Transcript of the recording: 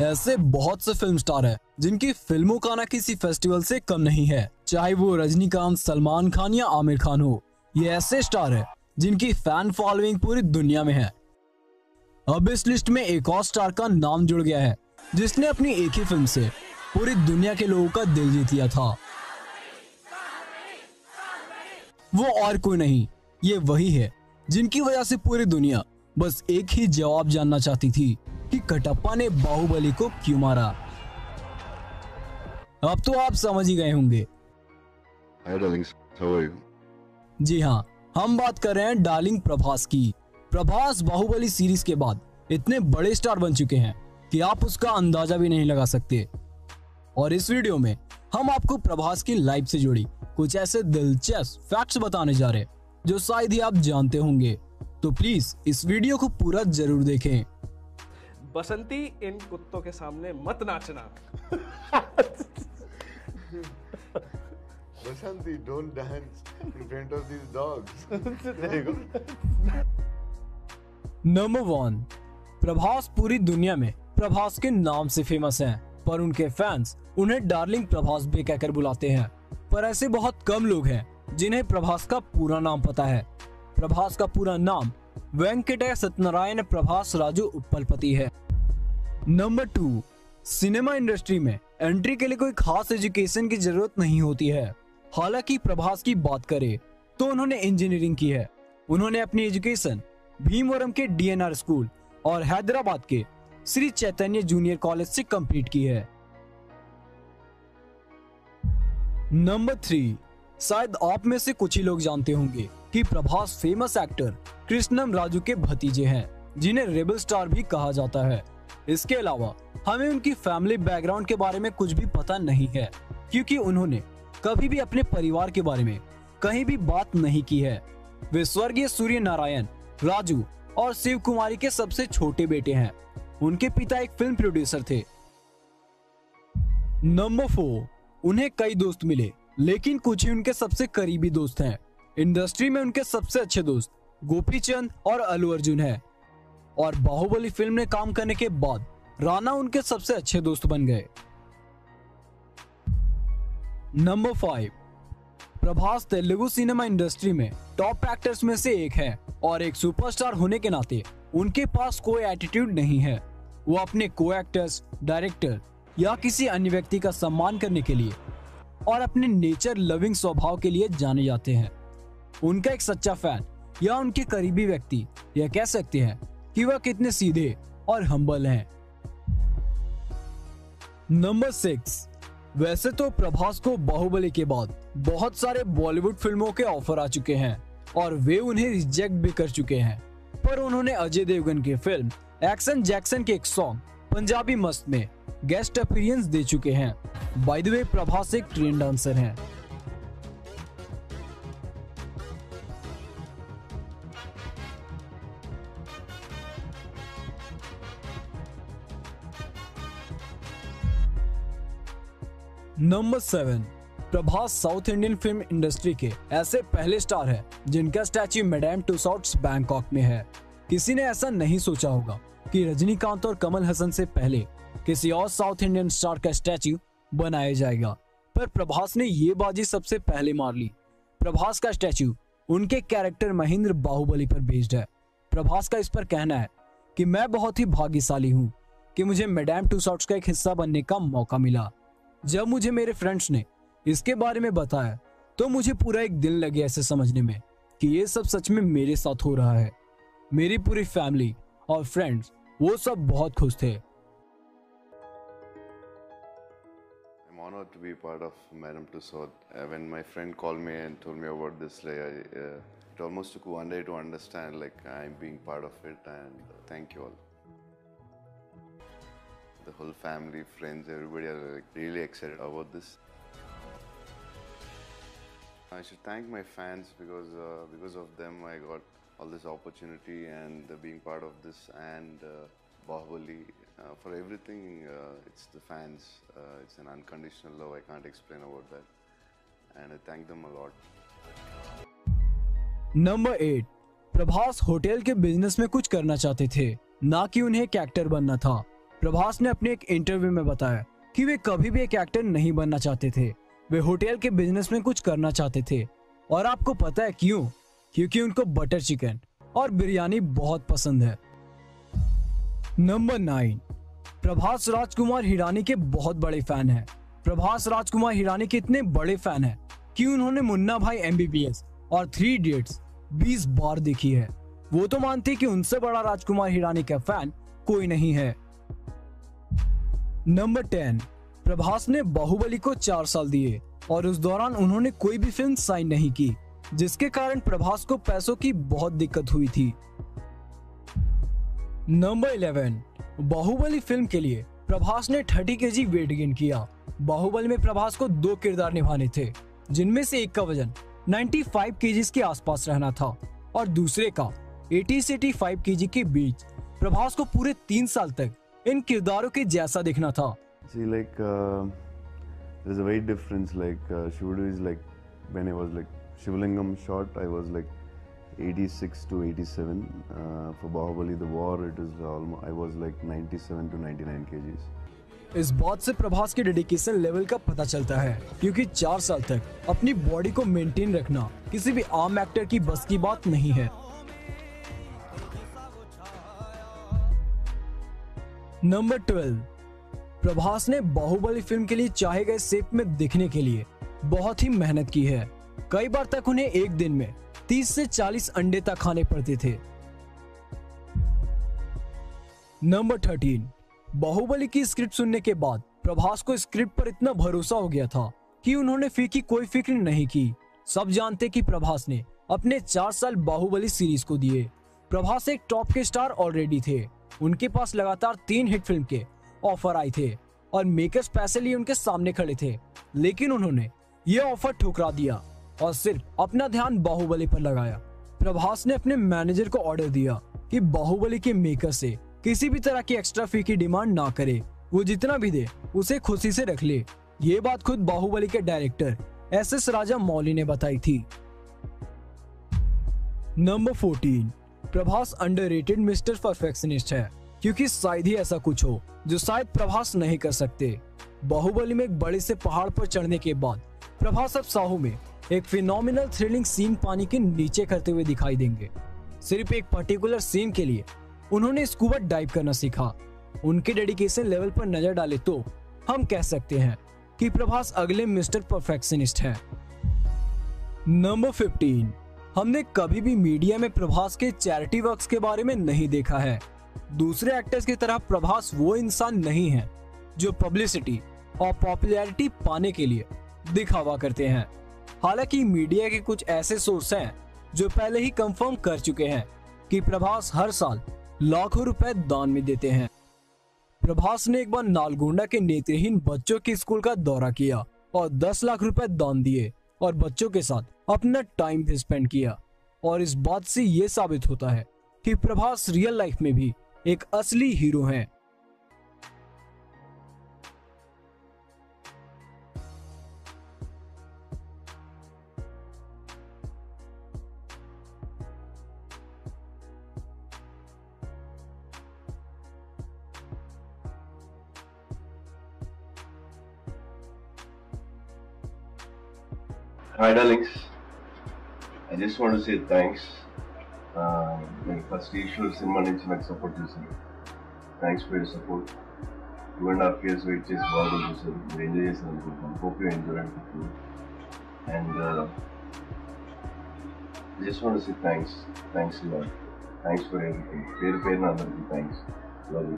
ऐसे बहुत से फ़िल्म स्टार है, जिनकी फ़िल्मों का ना किसी फेस्टिवल से कम नहीं है। चाहे वो रजनीकांत, सलमान खान या आमिर खान हो, ये ऐसे स्टार है, जिनकी फ़ैन फॉलोइंग पूरी दुनिया में है। अब इस लिस्ट में एक और स्टार का नाम जुड़ गया है, जिसने अपनी एक ही फ़िल्म से पूरी दुनिया के लोगों का दिल जीत लिया था। वो और कोई नहीं, ये वही है, जिनकी वजह से पूरी दुनिया बस एक ही जवाब जानना चाहती थी। कि कटप्पा ने बाहुबली को क्यों मारा? अब तो आप समझ ही गए होंगे? जी हाँ हम बात कर रहे हैं डार्लिंग प्रभास की। प्रभास बाहुबली सीरीज़ के बाद इतने बड़े स्टार बन चुके हैं कि आप उसका अंदाज़ा भी नहीं लगा सकते। और इस वीडियो में हम आपको प्रभास की लाइफ से जुड़ी कुछ ऐसे दिलचस्प फैक्ट्स बताने जा रहे हैं जो शायद ही आप जानते होंगे। तो प्लीज़ इस वीडियो को पूरा ज़रूर देखें। बसंती इन कुत्तों के सामने मत नाचना Vasanti, don't dance in front of these dogs. there you go. Number one Prabhas पूरी दुनिया में प्रभास के नाम से फ़ेमस हैं, पर उनके फैंस उन्हें डार्लिंग प्रभास भी कहकर बुलाते हैं पर ऐसे बहुत कम लोग हैं जिन्हें प्रभास का पूरा नाम पता है प्रभास का पूरा नाम वेंकटेश सत्यनारायण प्रभास राजू उपलपति है नंबर टू सिनेमा इंडस्ट्री में एंट्री के लिए कोई खास एजुकेशन की ज़रूरत नहीं होती है। हालाँकि प्रभास की बात करें तो उन्होंने इंजीनियरिंग की है। उन्होंने अपनी एजुकेशन भीमवरम के डीएनआर स्कूल और हैदराबाद के श्री चैतन्य जूनियर कॉलेज से कंप्लीट की है। नंबर थ्री शायद आप में से कुछ ही लोग जानते होंगे कि प्रभास फ़ेमस एक्टर कृष्णम राजू के भतीजे हैं, जिन्हें रेबल स्टार भी कहा जाता है। इसके अलावा, हमें उनकी फैमिली बैकग्राउंड के बारे में कुछ भी पता नहीं है, क्योंकि उन्होंने कभी भी अपने परिवार के बारे में कहीं भी बात नहीं की है। वे स्वर्गीय सूर्य नारायण, राजू और शिव कुमारी के सबसे छोटे बेटे हैं। उनके पिता एक फ़िल्म प्रोड्यूसर थे। नंबर फोर उन्हें कई दोस्त मिले, लेकिन कुछ ही उनके सबसे करीबी दोस्त हैं। इंडस्ट्री में उनके सबसे अच्छे दोस्त गोपी चंद और अलू अर्जुन है। और बाहुबली फ़िल्म में काम करने के बाद राणा उनके सबसे अच्छे दोस्त बन गए। Number five Prabhas Telugu cinema industry में टॉप एक्टर्स में से एक है और एक सुपरस्टार होने के नाते उनके पास कोई एटीट्यूड नहीं है। वो अपने को एक्टर्स डायरेक्टर या किसी अन्य व्यक्ति का सम्मान करने के लिए और अपने नेचर लविंग स्वभाव के लिए जाने जाते हैं। उनका एक सच्चा फ़ैन या उनके करीबी व्यक्ति, यह कह सकते हैं कि वह कितने सीधे और हम्बल हैं। नंबर सिक्स वैसे तो प्रभास को बाहुबली के बाद बहुत सारे बॉलीवुड फ़िल्मों के ऑफ़र आ चुके हैं और वे उन्हें रिजेक्ट भी कर चुके हैं। पर उन्होंने अजय देवगन की फ़िल्म एक्शन जैक्सन के एक सॉन्ग पंजाबी मस्त में गेस्ट अपीरियंस दे चुके हैं। बाय द वे प्रभास एक ट्रेन डांसर हैं। Number seven, Prabhas south Indian film industry के ऐसे पहले स्टार हैं जिनका स्टैच्यू मैडम टूसॉट्स बैंकॉक में है। किसी ने ऐसा नहीं सोचा होगा कि रजनीकांत और कमल हसन से पहले किसी और साउथ इंडियन स्टार का स्टैच्यू बनाया जाएगा। पर प्रभास ने ये बाजी सबसे पहले मार ली। प्रभास का स्टैच्यू उनके कैरेक्टर महेंद्र बाहुबली पर बेस्ड है। प्रभास का इस पर कहना है कि मैं बहुत ही भाग्यशाली हूँ कि मुझे मैडम टू टूसॉट्स का एक हिस्सा बनने का मौका मिला। जब मुझे मेरे फ्रेंड्स ने इसके बारे में बताया तो मुझे पूरा एक दिन लगे ऐसे समझने में कि ये सब सच में मेरे साथ हो रहा है मेरी पूरी फैमिली और फ्रेंड्स वो सब बहुत खुश थे honored to be part of Madam Tussauds. Uh, when my friend called me and told me about this, like, I, uh, it almost took one day to understand, like, I'm being part of it, and thank you all. The whole family, friends, everybody are like, really excited about this. I should thank my fans because uh, because of them I got all this opportunity and uh, being part of this and uh, Bahubali. Uh, for everything, uh, it's the fans. Uh, it's an unconditional love. I can't explain about that, and I thank them a lot. Number eight Prabhas hotel के business में कुछ करना चाहते थे ना कि उन्हें एक एक्टर बनना था प्रभास ने अपने एक इंटरव्यू में बताया कि वे कभी भी एक एक्टर नहीं बनना चाहते थे। वे होटल के बिज़नेस में कुछ करना चाहते थे। और आपको पता है क्यों? क्योंकि उनको बटर चिकन और बिरयानी बहुत पसंद है। नंबर नाइन प्रभास राजकुमार हिरानी के बहुत बड़े फ़ैन हैं। प्रभास राजकुमार हिरानी के इतने बड़े फ़ैन हैं कि उन्होंने मुन्ना भाई एमबीबीएस और थ्री इडियट्स 20 बार देखी है। वो तो मानते कि उनसे बड़ा राजकुमार हिरानी का फ़ैन कोई नहीं है। नंबर टेन, प्रभास ने बाहुबली को चार साल दिए और उस दौरान उन्होंने कोई भी फ़िल्म साइन नहीं की, जिसके कारण प्रभास को पैसों की बहुत दिक्कत हुई थी। नंबर इलेवन, बाहुबली फ़िल्म के लिए प्रभास ने थर्टी के जी वेट गेन किया। बाहुबली में प्रभास को दो किरदार निभाने थे, जिनमें से एक का वज़न 95 फाइव के आसपास रहना था और दूसरे का 80 से 85 केजी के बीच। प्रभास को पूरे तीन साल तक इन किरदारों के जैसा दिखना था See, like, uh, there's a weight difference. Like, uh, Shivudu is like, when I was like Shivlingam shot, I was like 86 to 87. Uh, for Bahubali, the war, it is almost, I was like 97 to 99 kgs. इस बात से प्रभास के dedication level का पता चलता है क्योंकि चार साल तक अपनी बॉडी को मेंटेन रखना किसी भी आम एक्टर की बस की बात नहीं है नंबर ट्वेल्व। प्रभास ने बाहुबली फ़िल्म के लिए चाहे गए सेप में दिखने के लिए बहुत ही मेहनत की है। कई बार तक उन्हें एक दिन में 30 से 40 अंडे तक खाने पड़ते थे। Number thirteen. बाहुबली की स्क्रिप्ट सुनने के बाद प्रभास को स्क्रिप्ट पर इतना भरोसा हो गया था कि उन्होंने फ़ी की कोई फ़िक्र नहीं की। सब जानते कि प्रभास ने अपने चार साल बाहुबली सीरीज़ को दिए। प्रभास एक टॉप के स्टार ऑलरेडी थे। उनके पास लगातार तीन हिट फ़िल्म के ऑफ़र आए थे और मेकर्स पैसे लिए उनके सामने खड़े थे। लेकिन उन्होंने ये ऑफ़र ठुकरा दिया और सिर्फ़ अपना ध्यान बाहुबली पर लगाया। प्रभास ने अपने मैनेजर को ऑर्डर दिया कि बाहुबली के मेकर से किसी भी तरह की एक्स्ट्रा फ़ी की डिमांड ना करे। वो जितना भी दे, उसे खुशी से रख ले। ये बात खुद बाहुबली के director S S Raja Mouli ने बताई थी। Number 14 Prabhas underrated mister perfectionist है, क्योंकि शायद ही ऐसा कुछ हो, जो शायद प्रभास नहीं कर सकते। बाहुबली में एक बड़े से पहाड़ पर चढ़ने के बाद, प्रभास अब साहू में एक फिनोमिनल थ्रिलिंग सीन पानी के नीचे करते हुए दिखाई देंगे। सिर्फ़ एक पर्टिकुलर सीन के लिए उन्होंने स्कूबा डाइव करना सीखा। उनके डेडिकेशन लेवल पर नज़र डाले तो हम कह सकते हैं कि प्रभास अगले मिस्टर परफेक्शनिस्ट है। नंबर 15 हमने कभी भी मीडिया में प्रभास के चैरिटी वर्क्स के बारे में नहीं देखा है। दूसरे एक्टर्स की तरह प्रभास वो इंसान नहीं है, जो पब्लिसिटी और पॉपुलैरिटी पाने के लिए दिखावा करते हैं। हालाँकि मीडिया के कुछ ऐसे सोर्स हैं, जो पहले ही कंफर्म कर चुके हैं कि प्रभास हर साल लाखों रुपए दान में देते हैं। प्रभास ने एक बार नालगोंडा के नेत्रहीन बच्चों के स्कूल का दौरा किया और 10 लाख रुपए दान दिए। और बच्चों के साथ अपना टाइम भी स्पेंड किया। और इस बात से ये साबित होता है कि प्रभास रियल लाइफ में भी एक असली हीरो हैं। Hi, darlings. I just want to say thanks. నేను ఫస్ట్ ఈశ్వర్ సినిమా నుంచి నాకు సపోర్ట్ చేశారు thanks for your support two and half years wait చేసి బాగా చూసారు మీరు ఎంజాయ్ చేశారు అనుకుంటున్నాను హోప్ యూ ఎంజాయ్ అనుకుంటున్నాను and just want say thanks thanks lot thanks for everything పేరు పేరున అందరికీ థ్యాంక్స్ లవ్